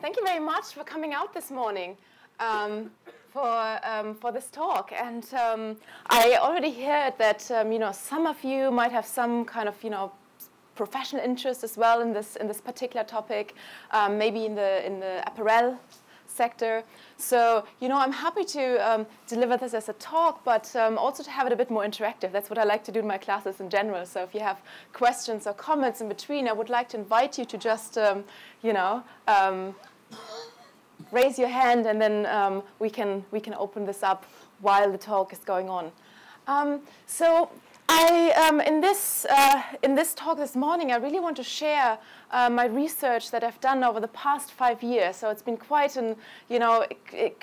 Thank you very much for coming out this morning um, for, um, for this talk. And um, I already heard that um, you know, some of you might have some kind of you know, professional interest as well in this, in this particular topic, um, maybe in the, in the apparel sector. So, you know, I'm happy to um, deliver this as a talk, but um, also to have it a bit more interactive. That's what I like to do in my classes in general. So if you have questions or comments in between, I would like to invite you to just, um, you know, um, raise your hand and then um, we, can, we can open this up while the talk is going on. Um, so I, um, in, this, uh, in this talk this morning, I really want to share uh, my research that I've done over the past five years. So it's been quite an you know,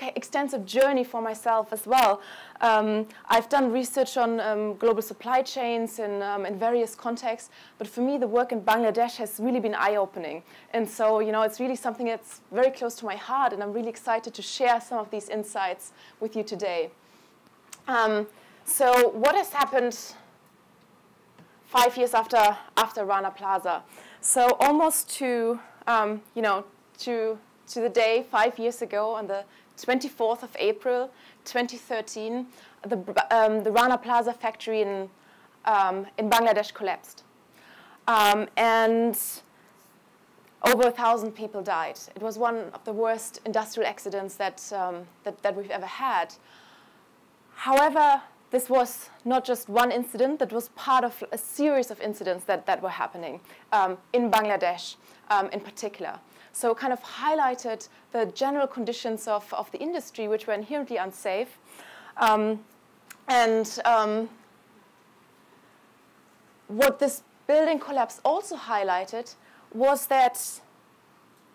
extensive journey for myself as well. Um, I've done research on um, global supply chains in, um, in various contexts, but for me, the work in Bangladesh has really been eye-opening. And so, you know, it's really something that's very close to my heart, and I'm really excited to share some of these insights with you today. Um, so what has happened five years after, after Rana Plaza. So almost to, um, you know, to, to the day five years ago on the 24th of April 2013, the, um, the Rana Plaza factory in, um, in Bangladesh collapsed. Um, and over a thousand people died. It was one of the worst industrial accidents that, um, that, that we've ever had. However, this was not just one incident, that was part of a series of incidents that, that were happening um, in Bangladesh um, in particular. So kind of highlighted the general conditions of, of the industry, which were inherently unsafe. Um, and um, what this building collapse also highlighted was that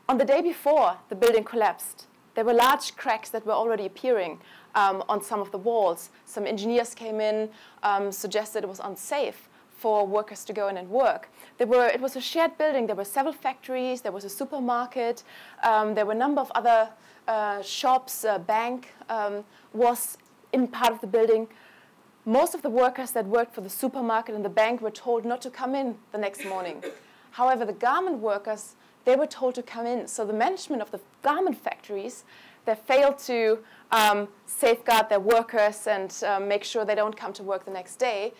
on the day before the building collapsed, there were large cracks that were already appearing um, on some of the walls. Some engineers came in, um, suggested it was unsafe for workers to go in and work. There were, it was a shared building. There were several factories. There was a supermarket. Um, there were a number of other uh, shops. A bank um, was in part of the building. Most of the workers that worked for the supermarket and the bank were told not to come in the next morning. However, the garment workers, they were told to come in. So the management of the garment factories, they failed to um, safeguard their workers and um, make sure they don't come to work the next day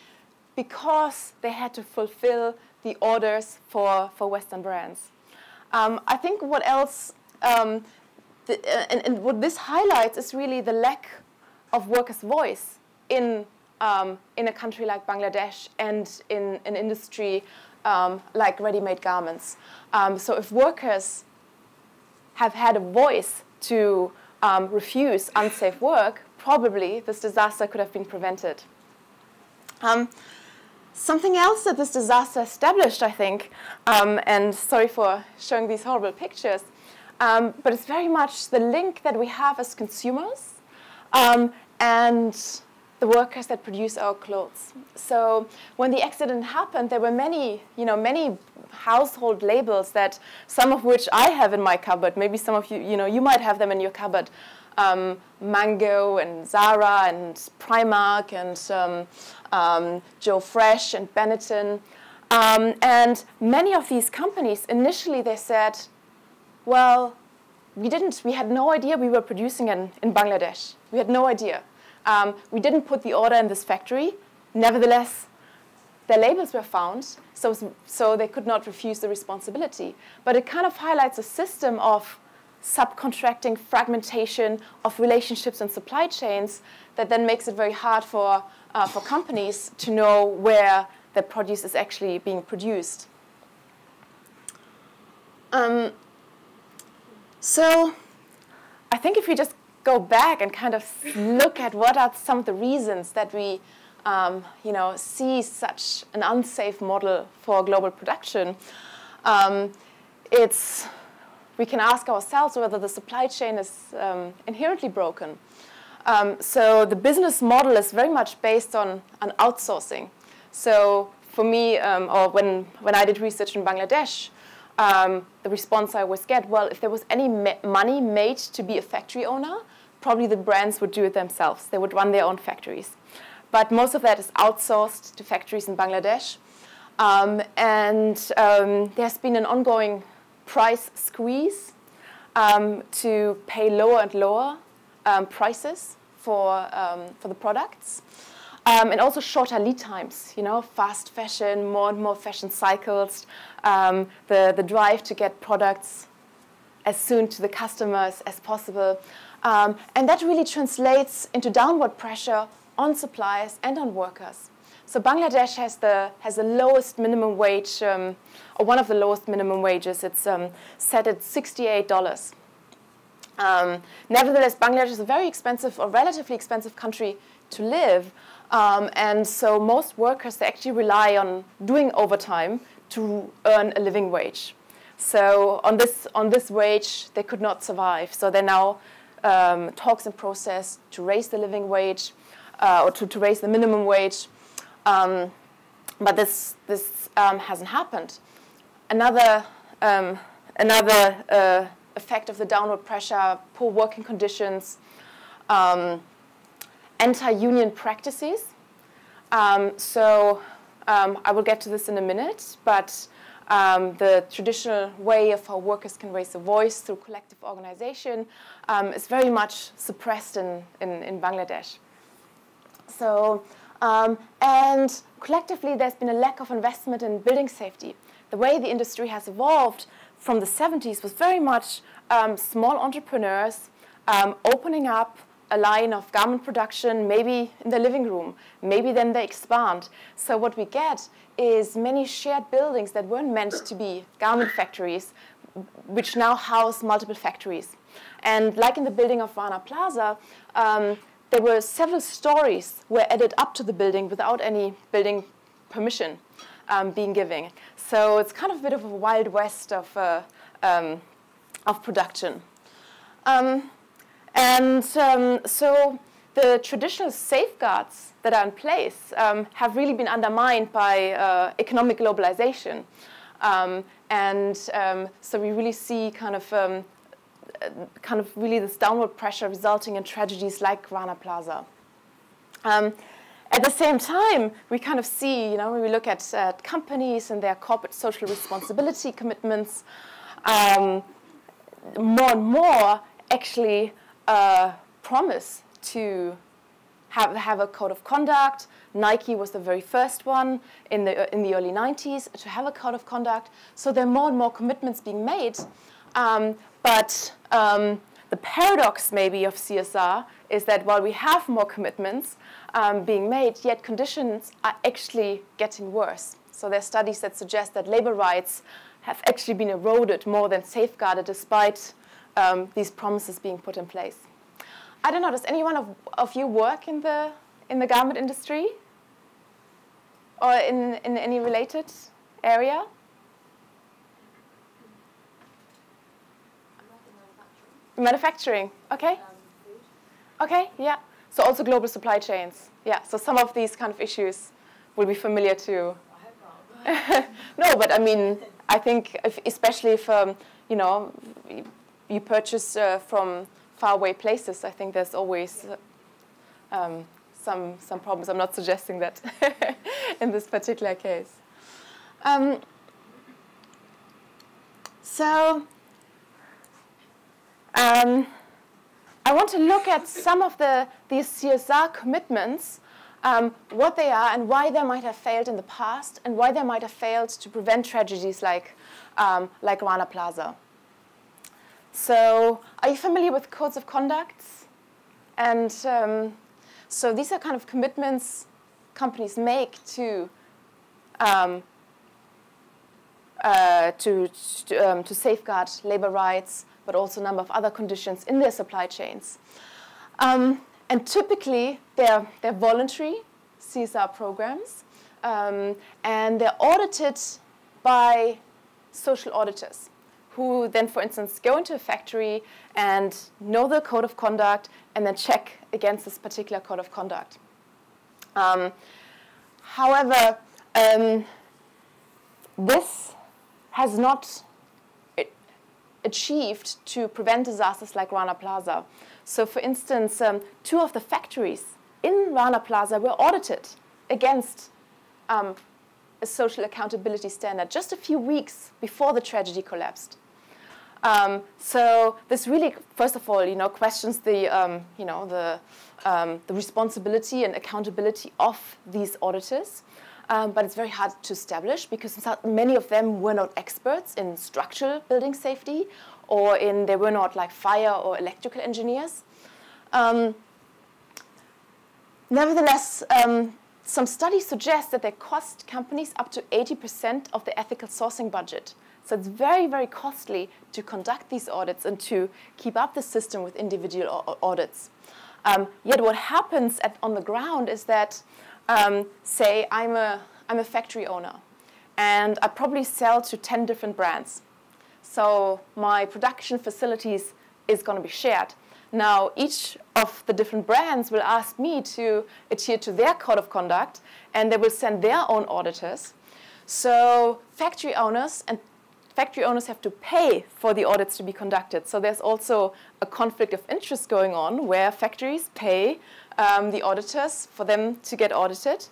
because they had to fulfill the orders for, for Western brands. Um, I think what else, um, the, uh, and, and, what this highlights is really the lack of workers' voice in, um, in a country like Bangladesh and in an industry um, like ready-made garments. so if workers have had a voice to um, refuse unsafe work, probably this disaster could have been prevented. Um, something else that this disaster established, I think, um, and sorry for showing these horrible pictures, um, but it's very much the link that we have as consumers um, and the workers that produce our clothes. So when the accident happened, there were many, you know, many household labels that some of which I have in my cupboard. Maybe some of you, you know, you might have them in your cupboard. Um, Mango and Zara and Primark and um, um, Joe Fresh and Benetton. Um, and many of these companies, initially they said, well, we didn't, we had no idea we were producing in, in Bangladesh. We had no idea. Um, we didn't put the order in this factory. Nevertheless, their labels were found, so, so they could not refuse the responsibility. But it kind of highlights a system of subcontracting, fragmentation of relationships and supply chains that then makes it very hard for, uh, for companies to know where their produce is actually being produced. Um, so I think if we just go back and kind of look at what are some of the reasons that we um, you know, see such an unsafe model for global production, um, it's, we can ask ourselves whether the supply chain is um, inherently broken. Um, so the business model is very much based on, on outsourcing. So for me, um, or when, when I did research in Bangladesh, um, the response I always get, well, if there was any money made to be a factory owner, probably the brands would do it themselves. They would run their own factories. But most of that is outsourced to factories in Bangladesh. Um, and um, there's been an ongoing price squeeze um, to pay lower and lower um, prices for, um, for the products. Um, and also shorter lead times, you know, fast fashion, more and more fashion cycles, the, the drive to get products as soon to the customers as possible. Um, and that really translates into downward pressure on suppliers and on workers. So Bangladesh has the, has the lowest minimum wage, um, or one of the lowest minimum wages. It's um, set at $68. Um, nevertheless, Bangladesh is a very expensive or relatively expensive country to live. Um, and so most workers, they actually rely on doing overtime to earn a living wage. So on this, on this wage, they could not survive. So there are now um, talks in process to raise the living wage uh, or to, to raise the minimum wage. Um, but this, this um, hasn't happened. Another, um, another uh, effect of the downward pressure, poor working conditions, um, anti-union practices. Um, so I will get to this in a minute, but um, the traditional way of how workers can raise a voice through collective organization um, is very much suppressed in, in, in Bangladesh. So, um, and collectively, there's been a lack of investment in building safety. The way the industry has evolved from the 70s was very much um, small entrepreneurs um, opening up a line of garment production, maybe in the living room, maybe then they expand. So what we get is many shared buildings that weren't meant to be garment factories, which now house multiple factories. And like in the building of Rana Plaza, um, there were several stories were added up to the building without any building permission um, being given. So it's kind of a bit of a wild west of, uh, um, of production. Um, and um, so the traditional safeguards that are in place um, have really been undermined by uh, economic globalization. Um, and um, so we really see kind of, um, kind of really this downward pressure resulting in tragedies like Rana Plaza. Um, at the same time, we kind of see, you know, when we look at uh, companies and their corporate social responsibility commitments, more and more actually promise to have, have a code of conduct. Nike was the very first one in the, in the early 90s to have a code of conduct. So there are more and more commitments being made. Um, but um, the paradox maybe of CSR is that while we have more commitments um, being made, yet conditions are actually getting worse. So there are studies that suggest that labor rights have actually been eroded more than safeguarded despite um, these promises being put in place. I don't know, does anyone of, of you work in the, in the garment industry? Or in, in any related area? Manufacturing, okay. Okay, yeah. So also global supply chains. Yeah, so some of these kind of issues will be familiar to. you. no, but I mean, I think if, especially if, um, you know, you purchase uh, from faraway places, I think there's always um, some, some problems. I'm not suggesting that in this particular case. Um, so um, I want to look at some of the, these CSR commitments, um, what they are and why they might have failed in the past and why they might have failed to prevent tragedies like, um, like Rana Plaza. So are you familiar with codes of conduct? And um, so these are kind of commitments companies make to um, uh, to, to, um, to, safeguard labor rights, but also a number of other conditions in their supply chains. Um, and typically, they're, they're voluntary CSR programs, um, and they're audited by social auditors who then, for instance, go into a factory and know the code of conduct and then check against this particular code of conduct. Um, however, um, this has not achieved to prevent disasters like Rana Plaza. So, for instance, um, two of the factories in Rana Plaza were audited against um, a social accountability standard just a few weeks before the tragedy collapsed. Um, so this really, first of all, you know, questions the, um, you know, the, um, the responsibility and accountability of these auditors. Um, but it's very hard to establish because many of them were not experts in structural building safety or in, they were not like fire or electrical engineers. Um, nevertheless, um, some studies suggest that they cost companies up to 80% of the ethical sourcing budget. So it's very, very costly to conduct these audits and to keep up the system with individual audits. Um, yet what happens at, on the ground is that, um, say, I'm a, I'm a factory owner, and I probably sell to 10 different brands. So my production facilities is going to be shared. Now, each of the different brands will ask me to adhere to their code of conduct, and they will send their own auditors. So factory owners and factory owners have to pay for the audits to be conducted. So there's also a conflict of interest going on where factories pay um, the auditors for them to get audited.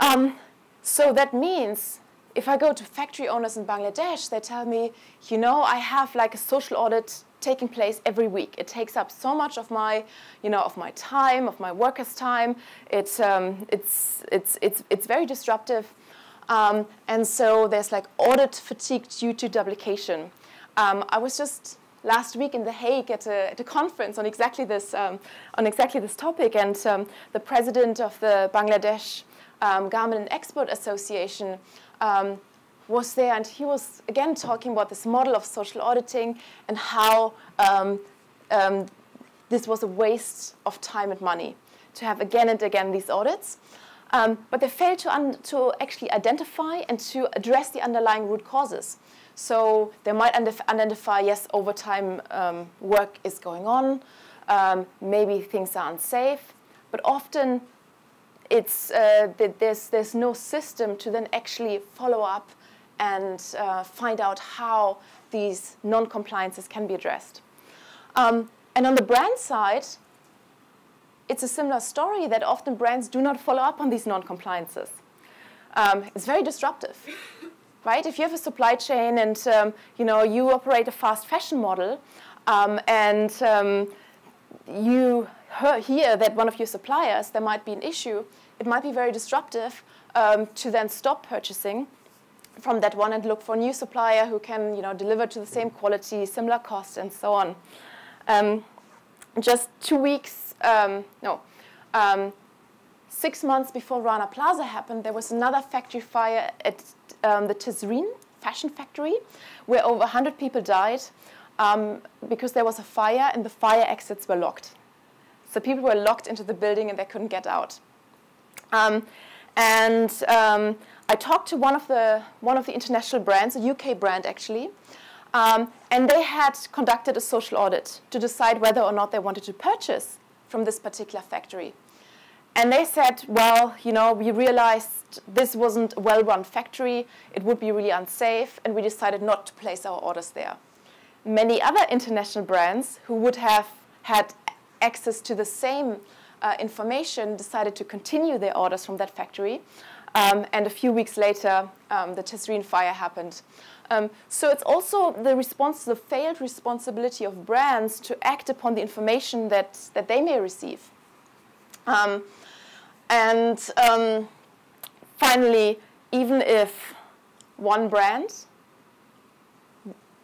Um, so that means if I go to factory owners in Bangladesh, they tell me, you know, I have like a social audit taking place every week. It takes up so much of my, you know, of my time, of my workers' time. It's, um, it's, it's, it's, it's very disruptive. Um, and so there's like audit fatigue due to duplication. Um, I was just last week in The Hague at a, at a conference on exactly this, um, on exactly this topic, and um, the president of the Bangladesh um, Garment and Export Association um, was there, and he was again talking about this model of social auditing and how this was a waste of time and money to have again and again these audits. Um, but they fail to, to actually identify and to address the underlying root causes. So they might identify, yes, overtime um, work is going on, um, maybe things are unsafe, but often it's, uh, there's, there's no system to then actually follow up and uh, find out how these non-compliances can be addressed. Um, and on the brand side, it's a similar story that often brands do not follow up on these non-compliances. Um, it's very disruptive, right? If you have a supply chain and um, you know you operate a fast fashion model, um, and um, you hear that one of your suppliers there might be an issue, it might be very disruptive um, to then stop purchasing from that one and look for a new supplier who can you know, deliver to the same quality, similar cost, and so on. Um, just two weeks, um, no, um, six months before Rana Plaza happened, there was another factory fire at um, the Tazreen fashion factory where over 100 people died um, because there was a fire and the fire exits were locked. So people were locked into the building and they couldn't get out. Um, and um, I talked to one of the one of the international brands, a UK brand actually, um, and they had conducted a social audit to decide whether or not they wanted to purchase from this particular factory. And they said, well, you know, we realized this wasn't a well-run factory, it would be really unsafe, and we decided not to place our orders there. Many other international brands who would have had access to the same uh, information decided to continue their orders from that factory. Um, and a few weeks later, um, the Tazreen fire happened. Um, so it's also the response, the failed responsibility of brands to act upon the information that, that they may receive. Um, and um, finally, even if one brand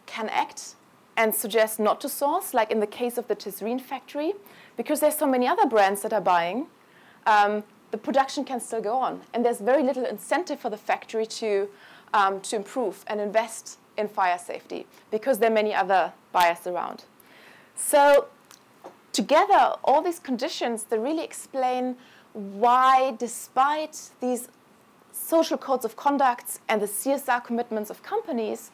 can act and suggest not to source, like in the case of the Tazreen factory, because there's so many other brands that are buying, um, the production can still go on. And there's very little incentive for the factory to, um, to improve and invest in fire safety because there are many other buyers around. So together, all these conditions, they really explain why despite these social codes of conduct and the CSR commitments of companies,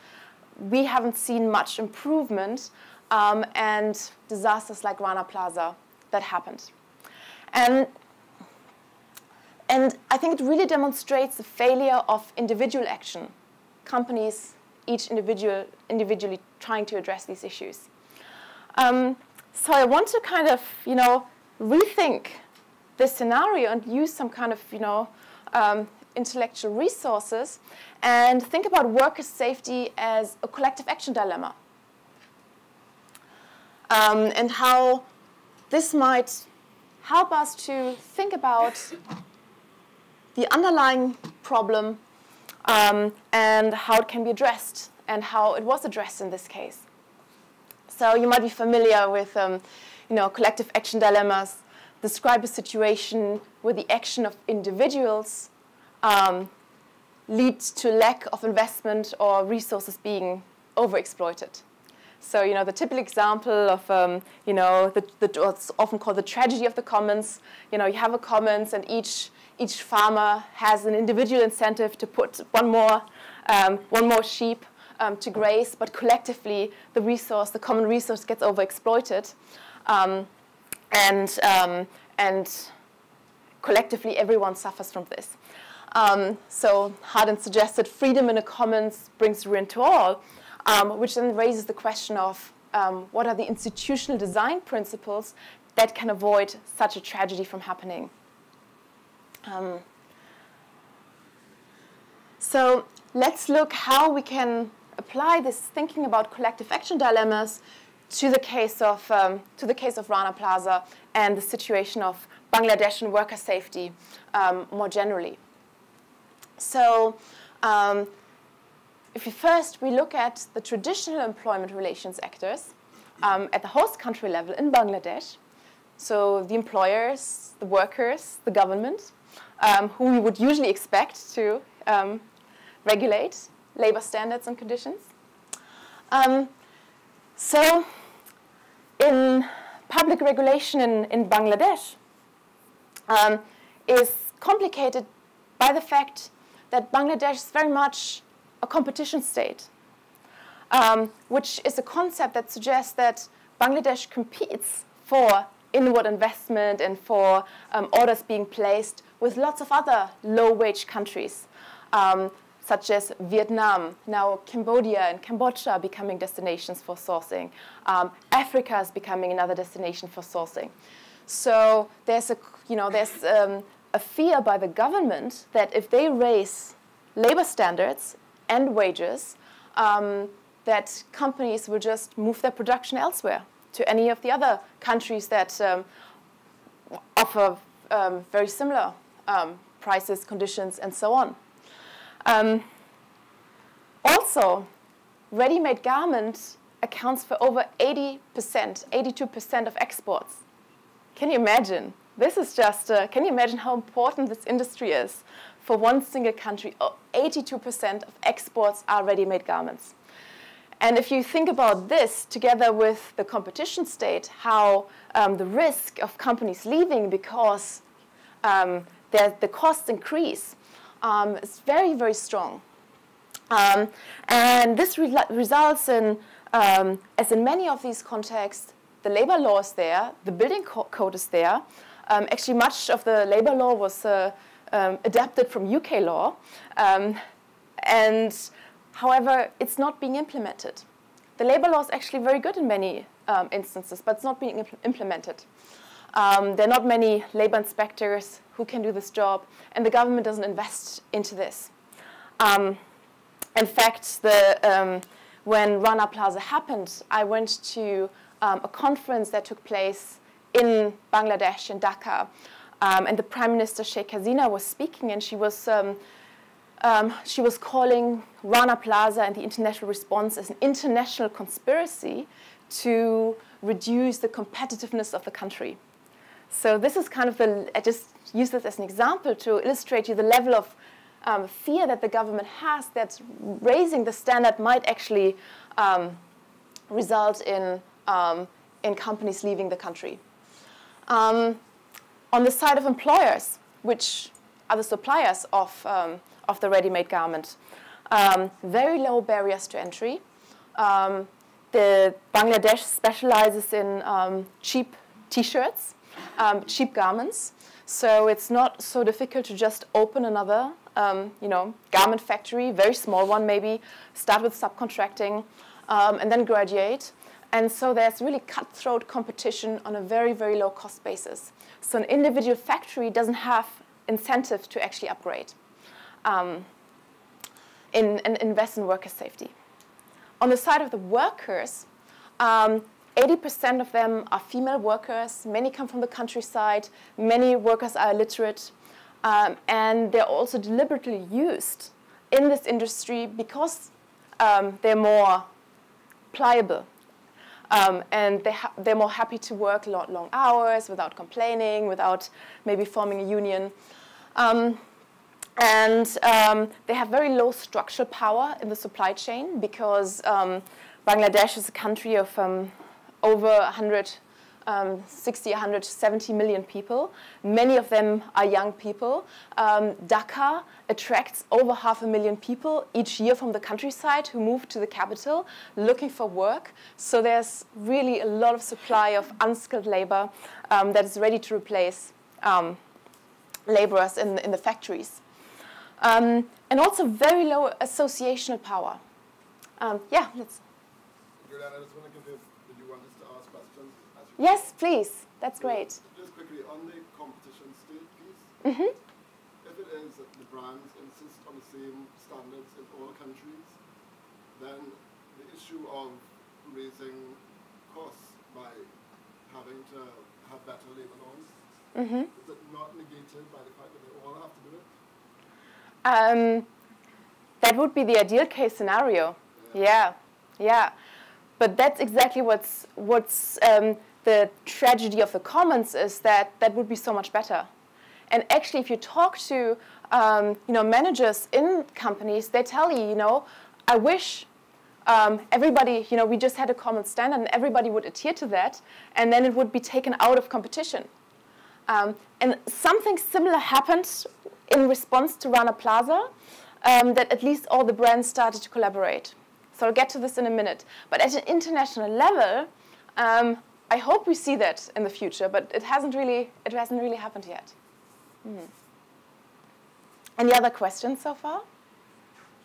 we haven't seen much improvement um, and disasters like Rana Plaza that happened. And, and I think it really demonstrates the failure of individual action, companies, each individual, individually trying to address these issues. Um, so I want to kind of, you know, rethink this scenario and use some kind of, you know, um, intellectual resources and think about worker safety as a collective action dilemma. um, and how this might help us to think about the underlying problem um, and how it can be addressed and how it was addressed in this case. So you might be familiar with um, you know, collective action dilemmas, describe a situation where the action of individuals um, leads to lack of investment or resources being overexploited. So, you know, the typical example of, um, you know, the, the, what's often called the tragedy of the commons. You know, you have a commons and each, each farmer has an individual incentive to put one more, um, one more sheep um, to graze, but collectively the resource, the common resource gets overexploited. Um, and, um, and collectively everyone suffers from this. Um, so Hardin suggested freedom in a commons brings ruin to all um, which then raises the question of what are the institutional design principles that can avoid such a tragedy from happening. Um, so let's look how we can apply this thinking about collective action dilemmas to the case of, um, to the case of Rana Plaza and the situation of Bangladesh and worker safety um, more generally. So um, if we first we look at the traditional employment relations actors um, at the host country level in Bangladesh, so the employers, the workers, the government, um, who we would usually expect to um, regulate labor standards and conditions. Um, so in public regulation in, in Bangladesh um, is complicated by the fact that Bangladesh is very much a competition state, um, which is a concept that suggests that Bangladesh competes for inward investment and for um, orders being placed with lots of other low-wage countries, um, such as Vietnam, now Cambodia and Cambodia are becoming destinations for sourcing. Um, Africa is becoming another destination for sourcing. So there's a, you know, there's um, a fear by the government that if they raise labor standards and wages, um, that companies will just move their production elsewhere to any of the other countries that um, offer um, very similar um, prices, conditions, and so on. Um, also, ready-made garment accounts for over 80%, 82% of exports. Can you imagine? This is just, uh, can you imagine how important this industry is for one single country, 82% of exports are ready-made garments. And if you think about this together with the competition state, how um, the risk of companies leaving because um, the costs increase um, is very, very strong. Um, and this re results in, um, as in many of these contexts, the labor law is there, the building co code is there. Um, actually, much of the labor law was uh, um, adapted from UK law. Um, and however, it's not being implemented. The labor law is actually very good in many instances, but it's not being impl implemented. Um, there are not many labor inspectors who can do this job, and the government doesn't invest into this. Um, in fact, the, um, when Rana Plaza happened, I went to a conference that took place in Bangladesh, in Dhaka, um, and the Prime Minister Sheikh Hasina was speaking, and she was um, um, she was calling Rana Plaza and the international response as an international conspiracy to reduce the competitiveness of the country. So this is kind of the, I just use this as an example to illustrate you the level of um, fear that the government has that raising the standard might actually um, result in, um, in companies leaving the country. Um, on the side of employers, which are the suppliers of, um, of the ready-made garment, um, very low barriers to entry. The Bangladesh specializes in cheap t-shirts, um, cheap garments. So it's not so difficult to just open another, um, you know, garment factory, very small one maybe, start with subcontracting, and then graduate. And so there's really cutthroat competition on a very, very low cost basis. So an individual factory doesn't have incentive to actually upgrade um, in, and invest in worker safety. On the side of the workers, um, 80% of them are female workers. Many come from the countryside. Many workers are illiterate. Um, and they're also deliberately used in this industry because um, they're more pliable. Um, and they they're more happy to work long, long hours without complaining, without maybe forming a union. Um, and um, they have very low structural power in the supply chain because um, Bangladesh is a country of over 160, um, 170 million people. Many of them are young people. Um, Dhaka attracts over half a million people each year from the countryside who move to the capital looking for work. So there's really a lot of supply of unskilled labor um, that is ready to replace laborers in, in the factories. Um, and also very low associational power. Um, yeah, let's. Juliane, I just want to give you, did you want us to ask questions? Yes, please. That's so great. Just quickly, on the competition state piece, mm -hmm. if it is that the brands insist on the same standards in all countries, then the issue of raising costs by having to have better labor norms, mm -hmm. is it not negated by the fact that they all have to do it? Um, that would be the ideal case scenario. Yeah, yeah. But that's exactly what's, what's um, the tragedy of the commons is that that would be so much better. And actually, if you talk to um, you know, managers in companies, they tell you, you know, I wish um, everybody, you know, we just had a common standard and everybody would adhere to that, and then it would be taken out of competition. Um, and something similar happened in response to Rana Plaza um, that at least all the brands started to collaborate. So I'll get to this in a minute. But at an international level, um, I hope we see that in the future, but it hasn't really, it hasn't really happened yet. Mm. Any other questions so far?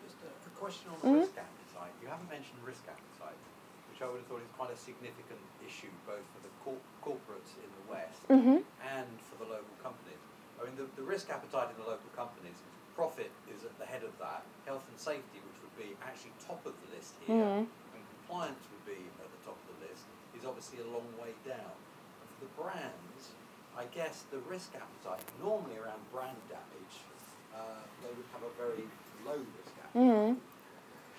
Just a, a question on the mm -hmm. risk appetite. You haven't mentioned risk appetite, which I would have thought is quite a significant issue both for the cor corporates in the West mm -hmm. and for the local companies. I mean, the, the risk appetite in the local companies, profit is at the head of that, health and safety, which would be actually top of the list here, mm. and compliance would be at the top of the list, is obviously a long way down. And for the brands, I guess the risk appetite, normally around brand damage, uh, they would have a very low risk appetite. Mm.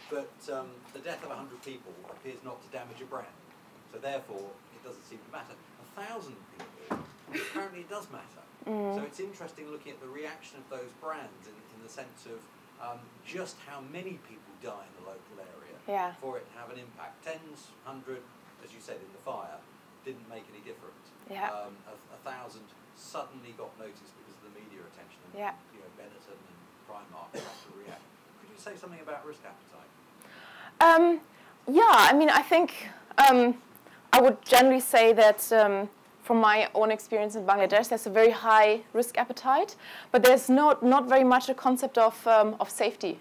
But um, the death of 100 people appears not to damage a brand. So therefore, it doesn't seem to matter. A thousand people, apparently it does matter. Mm. So it's interesting looking at the reaction of those brands in, in the sense of um, just how many people die in the local area yeah. for it to have an impact. Tens, hundred, as you said, in the fire, didn't make any difference. Yeah. Um, a, a, thousand suddenly got noticed because of the media attention. And, yeah. You know, Benetton and Primark had to react. Could you say something about risk appetite? Um, yeah, I mean, I think um, I would generally say that um, from my own experience in Bangladesh, there's a very high risk appetite, but there's not, not very much a concept of, um, of safety.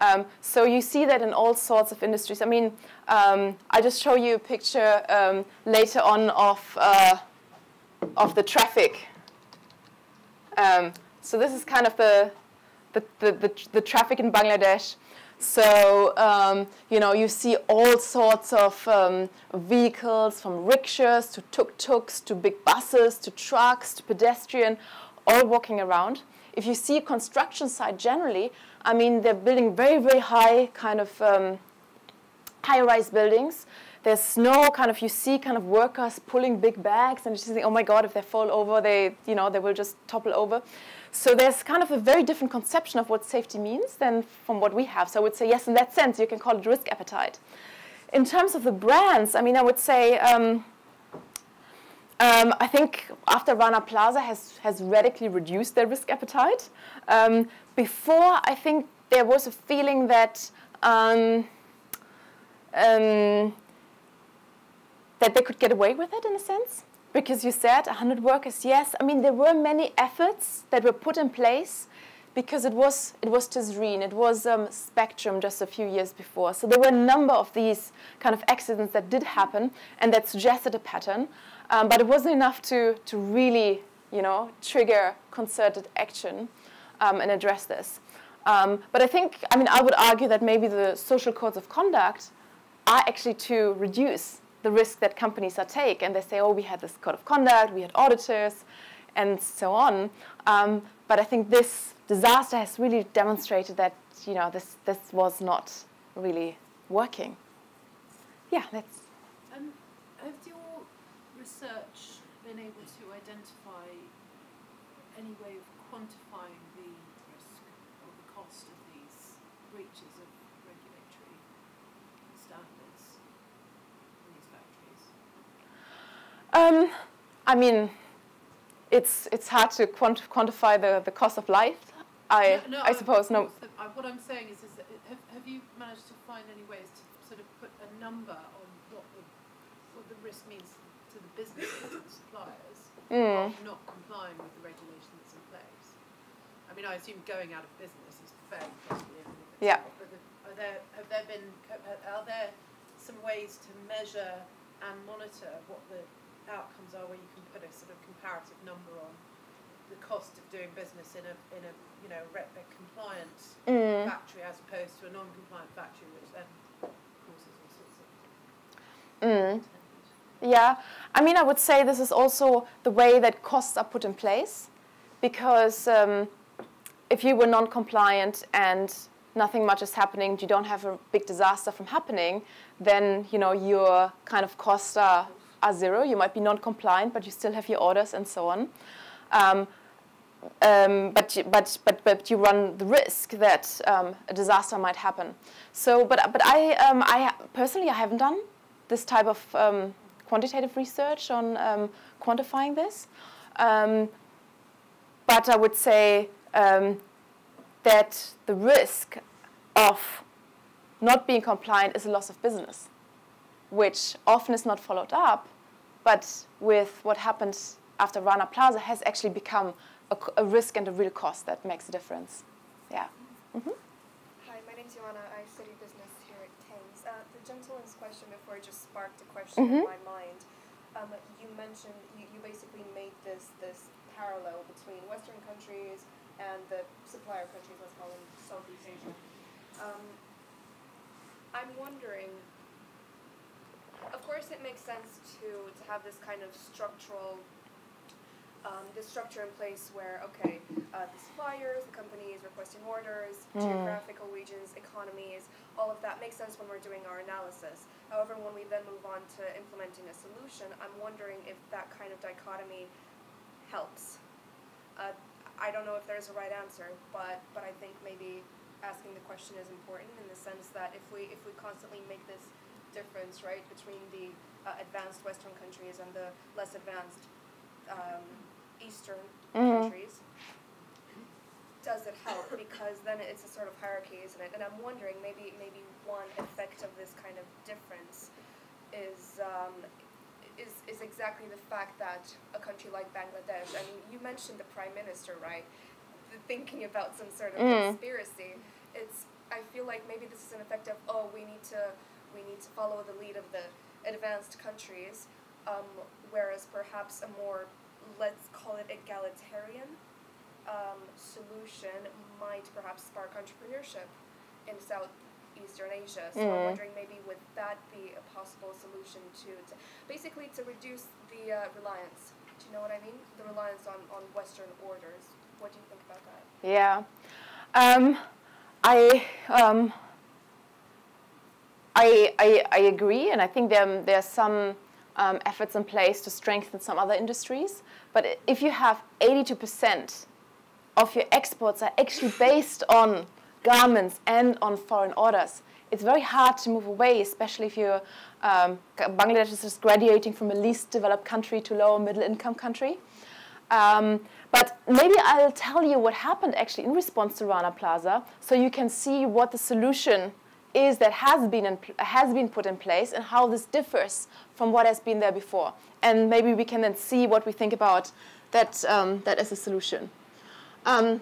Um, so you see that in all sorts of industries. I mean, um, I just show you a picture um, later on of, uh, of the traffic. Um, so this is kind of the, the, the, the, the traffic in Bangladesh. So, um, you know, you see all sorts of um, vehicles from rickshaws to tuk-tuks to big buses to trucks to pedestrian, all walking around. If you see a construction site generally, I mean, they're building very, very high kind of um, high-rise buildings. There's no kind of, you see kind of workers pulling big bags and you think, oh my God, if they fall over, they, you know, they will just topple over. So there's kind of a very different conception of what safety means than from what we have. So I would say, yes, in that sense, you can call it risk appetite. In terms of the brands, I mean, I would say, um, um, I think after Rana Plaza has, has radically reduced their risk appetite. Um, before, I think there was a feeling that um, um, that they could get away with it in a sense because you said 100 workers, yes. I mean, there were many efforts that were put in place because it was, it was Tazreen, it was um, Spectrum just a few years before. So there were a number of these kind of accidents that did happen and that suggested a pattern. Um, but it wasn't enough to, to really, you know, trigger concerted action um, and address this. Um, but I think, I mean, I would argue that maybe the social codes of conduct are actually to reduce the risk that companies are take, and they say, "Oh, we had this code of conduct, we had auditors, and so on." Um, but I think this disaster has really demonstrated that you know this this was not really working. Yeah, that's. Um, have your research been able to identify any way of quantifying the risk or the cost of these breaches of regulatory standards in these factories? Um, I mean, it's it's hard to quant- quantify the, the cost of life. I no, no, I suppose no. I- what I'm saying is, is that have, have you managed to find any ways to sort of put a number on what the what the risk means to the businesses and suppliers Mm. of not complying with the regulation that's in place? I mean, I assume going out of business is fairly costly Yeah. But the, are there have there been are there some ways to measure and monitor what the outcomes are, where you can put a sort of comparative number on the cost of doing business in a in a you know a compliant Mm. factory as opposed to a non-compliant factory, which then causes all sorts of Mm. Yeah, I mean, I would say this is also the way that costs are put in place, because um, if you were non-compliant and nothing much is happening, you don't have a big disaster from happening, then you know your kind of costs are, are zero. You might be non-compliant, but you still have your orders and so on. Um, um, but, but, but, but you run the risk that um, a disaster might happen. So, but, but I, um, I personally, I haven't done this type of um, quantitative research on um, quantifying this. But I would say that the risk of not being compliant is a loss of business, which often is not followed up, but with what happened after Rana Plaza has actually become a risk and a real cost that makes a difference. Yeah. Hi, my name's Joanna. I study business here at Thames. Uh, the gentleman's question before just sparked a question Mhm. in my mind. Um, you mentioned you, you basically made this this parallel between Western countries and the supplier countries, let's call them Southeast Asia. Um, I'm wondering. Of course, it makes sense to to have this kind of structural um, the structure in place where, okay, uh, the suppliers, the companies requesting orders, Mm. geographical regions, economies, all of that makes sense when we're doing our analysis. However, when we then move on to implementing a solution, I'm wondering if that kind of dichotomy helps. Uh, I don't know if there's a right answer, but but I think maybe asking the question is important in the sense that if we if we constantly make this difference right between the uh, advanced Western countries and the less advanced um, Eastern Mhm. countries, does it help? Because then it's a sort of hierarchy, isn't it? And I'm wondering maybe maybe one effect of this kind of difference is um, is is exactly the fact that a country like Bangladesh. I mean, you mentioned the prime minister, right? The Thinking about some sort of Mm. conspiracy. It's. I feel like maybe this is an effect of oh, we need to we need to follow the lead of the advanced countries, um, whereas perhaps a more let's call it egalitarian um, solution might perhaps spark entrepreneurship in Southeastern Asia. So I'm Mm. wondering maybe would that be a possible solution to, to basically to reduce the uh, reliance. Do you know what I mean? The reliance on, on Western orders. What do you think about that? Yeah. Um, I, um, I, I, I agree, and I think there, there are some um, efforts in place to strengthen some other industries. But if you have 82% of your exports are actually based on garments and on foreign orders, it's very hard to move away, especially if you're um, Bangladesh is just graduating from a least developed country to lower middle income country. Um, but maybe I'll tell you what happened actually in response to Rana Plaza, so you can see what the solution is that has been in, has been put in place and how this differs from what has been there before. And maybe we can then see what we think about that um, that as a solution. Um,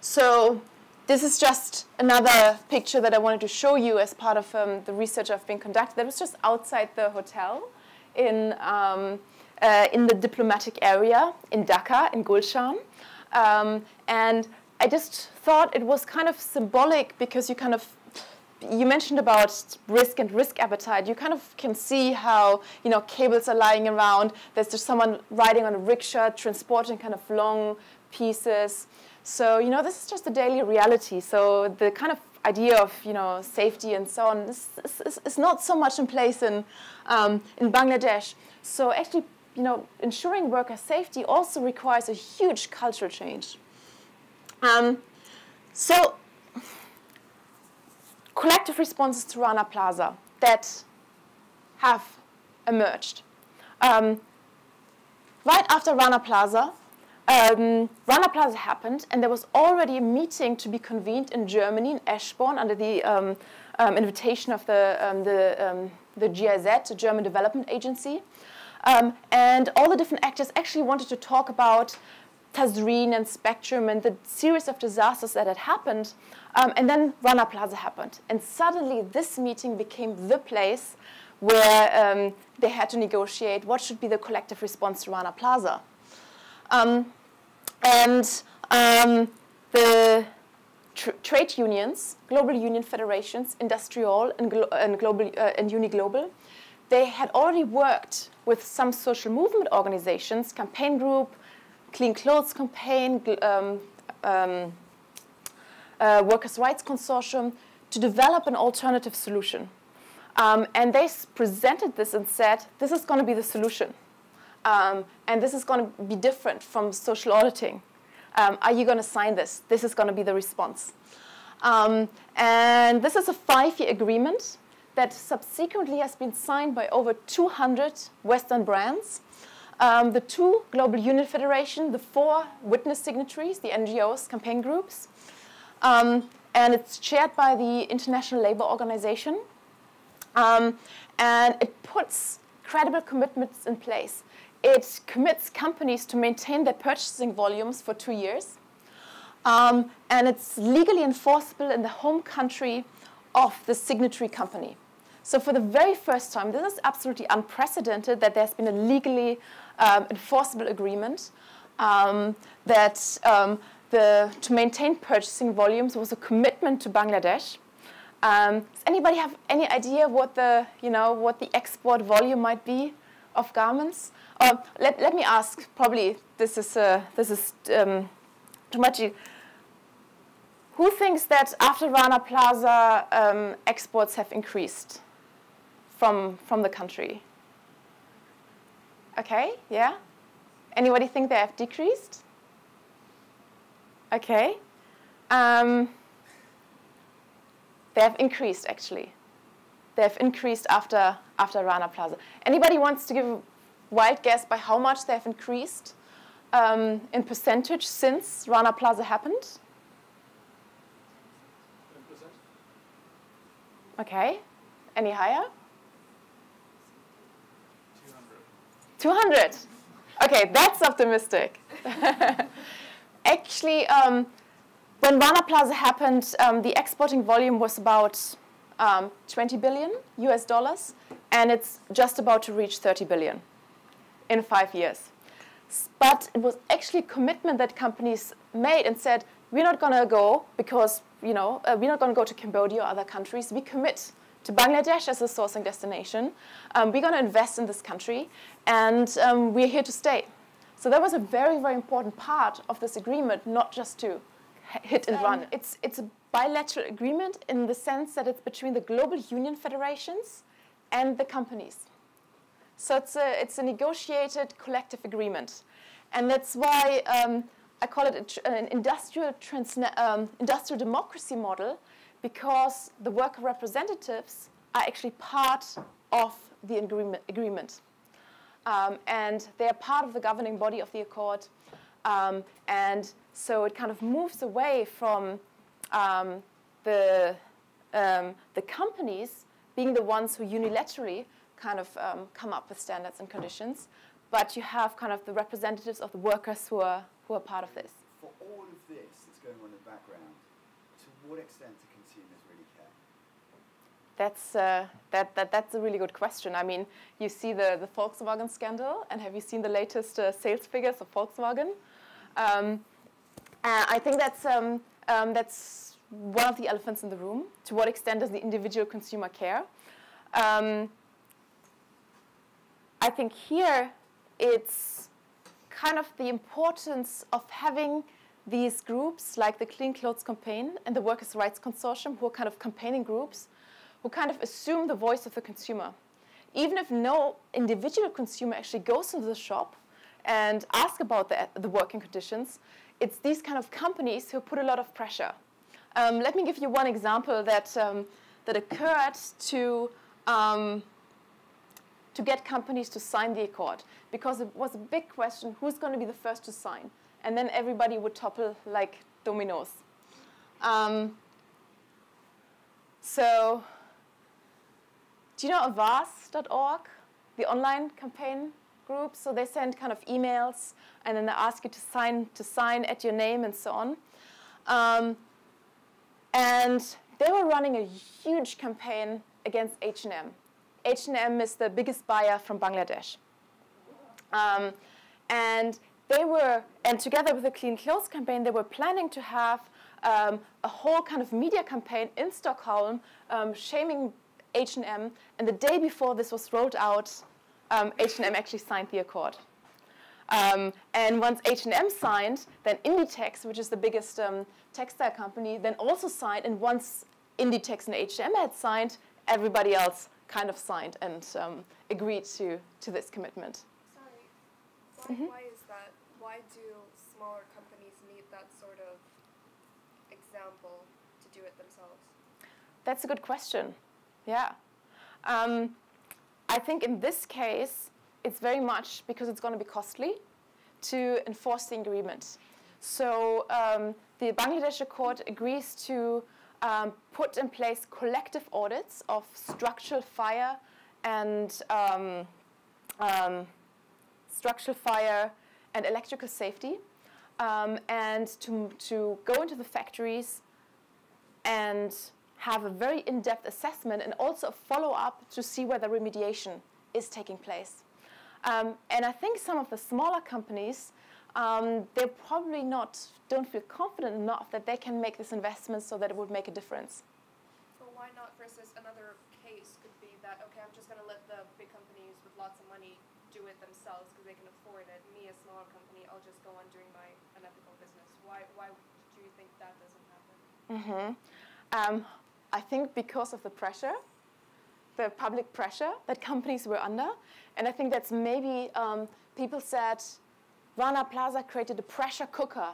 so this is just another picture that I wanted to show you as part of um, the research I've been conducting. That was just outside the hotel in, um, uh, in the diplomatic area in Dhaka, in Gulshan. Um, and I just thought it was kind of symbolic because you kind of you mentioned about risk and risk appetite. You kind of can see how you know cables are lying around. There's just someone riding on a rickshaw transporting kind of long pieces. So you know this is just the daily reality. So the kind of idea of you know safety and so on is, is, is not so much in place in um, in Bangladesh. So actually, you know, ensuring worker safety also requires a huge cultural change. Um, so collective responses to Rana Plaza that have emerged. Um, right after Rana Plaza, um, Rana Plaza happened, and there was already a meeting to be convened in Germany, in Eschborn, under the um, um invitation of the, um, the, um, the GIZ, the German Development Agency. and all the different actors actually wanted to talk about Tazreen and Spectrum and the series of disasters that had happened. Um, and then Rana Plaza happened. And suddenly this meeting became the place where um, they had to negotiate what should be the collective response to Rana Plaza. Um, and um, the tr trade unions, global union federations, IndustriALL and, Glo and, global, uh, and Uniglobal, they had already worked with some social movement organizations, campaign group, Clean Clothes Campaign, um, um, uh, Workers' Rights Consortium, to develop an alternative solution. Um, and they presented this and said, this is going to be the solution. Um, and this is going to be different from social auditing. Um, are you going to sign this? This is going to be the response. Um, and this is a five-year agreement that subsequently has been signed by over 200 Western brands, um, the two Global Union Federation, the four witness signatories, the NGOs, campaign groups, um, and it's chaired by the International Labour Organization. Um, and it puts credible commitments in place. It commits companies to maintain their purchasing volumes for two years. Um, and it's legally enforceable in the home country of the signatory company. So for the very first time, this is absolutely unprecedented that there's been a legally um, enforceable agreement um, that um, the, to maintain purchasing volumes was a commitment to Bangladesh. Um, does anybody have any idea what the, you know, what the export volume might be of garments? Uh, let, let me ask, probably this is, uh, this is um, too much. Who thinks that after Rana Plaza, um, exports have increased from, from the country? Okay, yeah? Anybody think they have decreased? Okay. Um, they have increased, actually. They have increased after, after Rana Plaza. Anybody wants to give a wild guess by how much they have increased um, in percentage since Rana Plaza happened? 10%. Okay. Any higher? 200. 200. Okay, that's optimistic. Actually, um, when Rana Plaza happened, um, the exporting volume was about um, 20 billion US dollars, and it's just about to reach 30 billion in five years. But it was actually a commitment that companies made and said, we're not going to go because, you know, uh, we're not going to go to Cambodia or other countries. We commit to Bangladesh as a sourcing destination. Um, we're going to invest in this country, and um, we're here to stay. So that was a very, very important part of this agreement, not just to hit and run. It's, it's a bilateral agreement in the sense that it's between the global union federations and the companies. So it's a, it's a negotiated collective agreement. And that's why um, I call it an industrial, um, industrial democracy model because the worker representatives are actually part of the agreement. agreement. Um, and they are part of the governing body of the accord. Um, and so it kind of moves away from um, the, um, the companies being the ones who unilaterally kind of um, come up with standards and conditions, but you have kind of the representatives of the workers who are, who are part of this. For all of this that's going on in the background, to what extent that's, uh, that, that, that's a really good question. I mean, you see the, the Volkswagen scandal, and have you seen the latest uh, sales figures of Volkswagen? Um, I think that's, um, um, that's one of the elephants in the room. To what extent does the individual consumer care? Um, I think here it's kind of the importance of having these groups like the Clean Clothes Campaign and the Workers' Rights Consortium, who are kind of campaigning groups, who kind of assume the voice of the consumer. Even if no individual consumer actually goes into the shop and asks about the, the working conditions, it's these kind of companies who put a lot of pressure. Um, let me give you one example that, um, that occurred to, um, to get companies to sign the accord, because it was a big question, who's going to be the first to sign? And then everybody would topple like dominoes. Um, so, do you know avaaz.org, the online campaign group? So they send kind of emails, and then they ask you to sign to sign at your name and so on. Um, and they were running a huge campaign against H&M. H&M is the biggest buyer from Bangladesh. Um, and they were, and together with the Clean Clothes campaign, they were planning to have um, a whole kind of media campaign in Stockholm um, shaming H&M. And the day before this was rolled out, um, H&M actually signed the accord. Um, and once H&M signed, then Inditex, which is the biggest um, textile company, then also signed. And once Inditex and H&M had signed, everybody else kind of signed and um, agreed to, to this commitment. Sorry, why, Mhm. why is that? Why do smaller companies need that sort of example to do it themselves? That's a good question. Yeah. Um, I think in this case, it's very much because it's going to be costly to enforce the agreement. So um, the Bangladesh Accord agrees to um, put in place collective audits of structural fire and um, um, structural fire and electrical safety, um, and to, to go into the factories and have a very in-depth assessment and also a follow-up to see whether the remediation is taking place. Um, and I think some of the smaller companies, um, they probably not don't feel confident enough that they can make this investment so that it would make a difference. But why not versus another case could be that, okay, I'm just going to let the big companies with lots of money do it themselves because they can afford it. Me, a smaller company, I'll just go on doing my unethical business. Why, why do you think that doesn't happen? hmm Um, I think because of the pressure, the public pressure that companies were under, and I think that's maybe um, people said Rana Plaza created a pressure cooker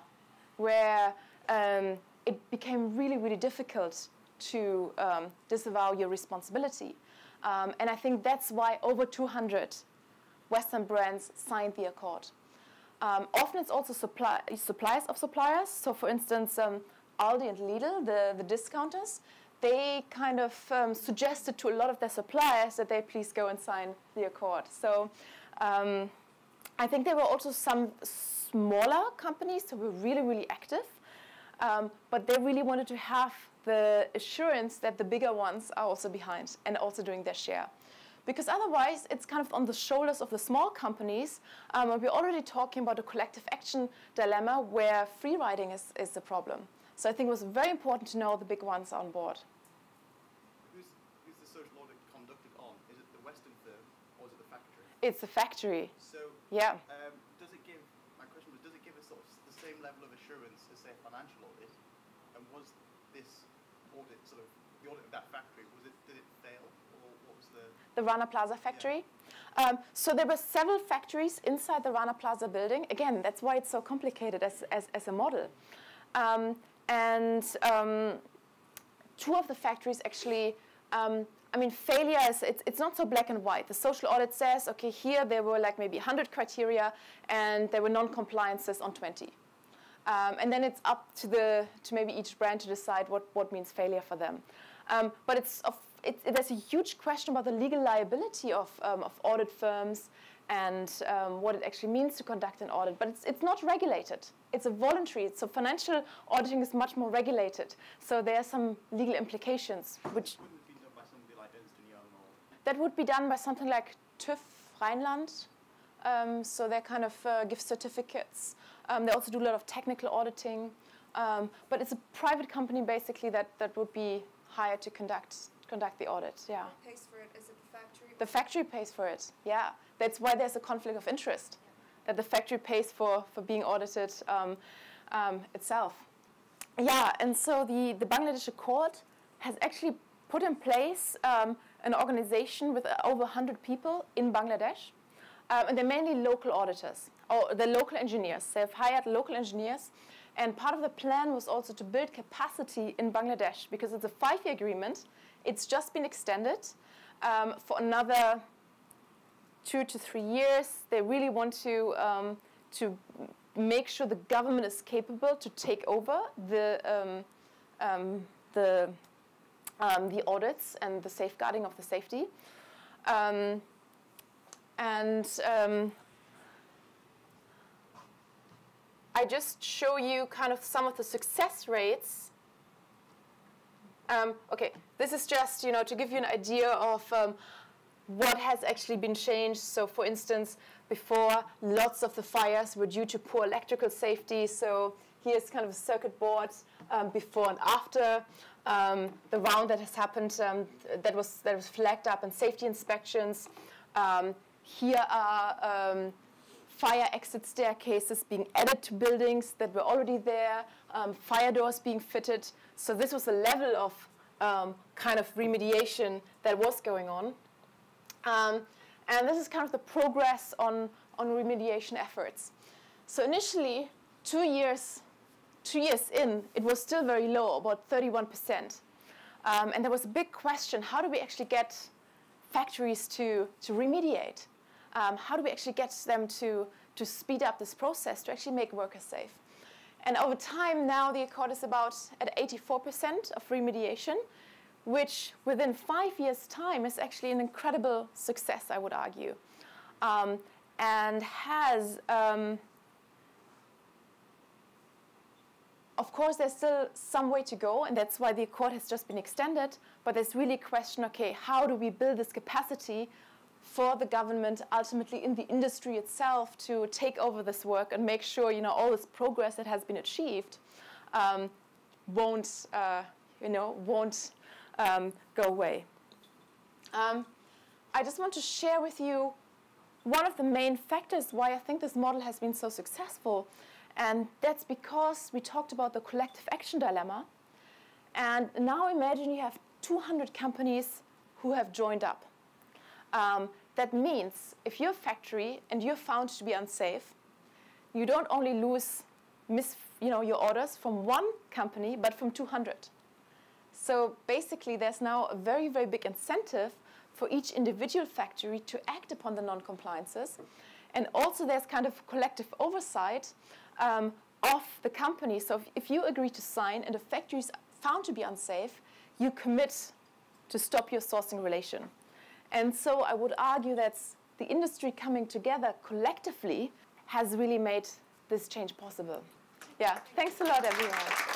where um, it became really, really difficult to um, disavow your responsibility. Um, and I think that's why over 200 Western brands signed the accord. Um, often it's also suppliers of suppliers. So, for instance, um, Aldi and Lidl, the, the discounters, they kind of um, suggested to a lot of their suppliers that they please go and sign the accord. So, um, I think there were also some smaller companies who were really, really active, um, but they really wanted to have the assurance that the bigger ones are also behind and also doing their share. Because otherwise, it's kind of on the shoulders of the small companies. Um, we're already talking about a collective action dilemma where free riding is, is the problem. So I think it was very important to know the big ones on board. Who's, who's the social audit conducted on? Is it the Western firm or is it the factory? It's the factory. So, Yeah. um, does it give, my question was, does it give us sort of the same level of assurance as, say, a financial audit? And was this audit sort of, the audit of that factory, was it, did it fail? Or what was the, the Rana Plaza factory. Um, so there were several factories inside the Rana Plaza building. Again, that's why it's so complicated as, as, as a model. Um, and um, two of the factories actually, um, I mean, failure is, it's, it's not so black and white. The social audit says, okay, here there were like maybe 100 criteria and there were non-compliances on 20. Um, and then it's up to, the, to maybe each brand to decide what, what means failure for them. Um, but it's of, it, it- there's a huge question about the legal liability of, um, of audit firms and um, what it actually means to conduct an audit. But it's, it's not regulated. It's a voluntary. So financial auditing is much more regulated. So there are some legal implications, which wouldn't it be done by somebody like Ernst and Young or? That would be done by something like TÜV Rheinland. Um, so they kind of uh, give certificates. Um, they also do a lot of technical auditing. Um, but it's a private company basically that, that would be hired to conduct conduct the audit. Yeah. Who pays for it? Is it the factory? The factory pays for it. Yeah. That's why there's a conflict of interest. That the factory pays for for being audited um, um, itself. Yeah. And so the the Bangladeshi Accord has actually put in place um, an organization with over 100 people in Bangladesh. Um, and they're mainly local auditors, or the local engineers. They've hired local engineers and part of the plan was also to build capacity in Bangladesh because it's a five year agreement. It's just been extended um, for another two to three years. They really want to, um, to make sure the government is capable to take over the, um, um the, um, the audits and the safeguarding of the safety. Um, and I just show you kind of some of the success rates. Um, okay, this is just you know to give you an idea of um, what has actually been changed. So, for instance, before lots of the fires were due to poor electrical safety. So here's kind of a circuit board um, before and after um, the round that has happened um, that was that was flagged up in safety inspections. Um, here are fire exit staircases being added to buildings that were already there, um, fire doors being fitted. So this was a level of um, kind of remediation that was going on. Um, and this is kind of the progress on, on remediation efforts. So initially, two years, two years in, it was still very low, about 31%. Um, and there was a big question, how do we actually get factories to, to remediate? um, how do we actually get them to, to speed up this process to actually make workers safe? And over time, now the Accord is about at 84% of remediation, which within five years' time is actually an incredible success, I would argue, um, and has. Um, of course, there's still some way to go, and that's why the Accord has just been extended. But there's really a question okay, how do we build this capacity for the government, ultimately in the industry itself, to take over this work and make sure you know all this progress that has been achieved um, won't uh, you know won't um, go away. Um, I just want to share with you one of the main factors why I think this model has been so successful, and that's because we talked about the collective action dilemma. And now imagine you have 200 companies who have joined up. Um, that means if you're a factory and you're found to be unsafe, you don't only lose you know, your orders from one company, but from 200. So basically, there's now a very, very big incentive for each individual factory to act upon the non-compliances. And also there's kind of collective oversight um, of the company. So if, if you agree to sign and the factory is found to be unsafe, you commit to stop your sourcing relation. And so I would argue that the industry coming together collectively has really made this change possible. Yeah, thanks a lot, everyone.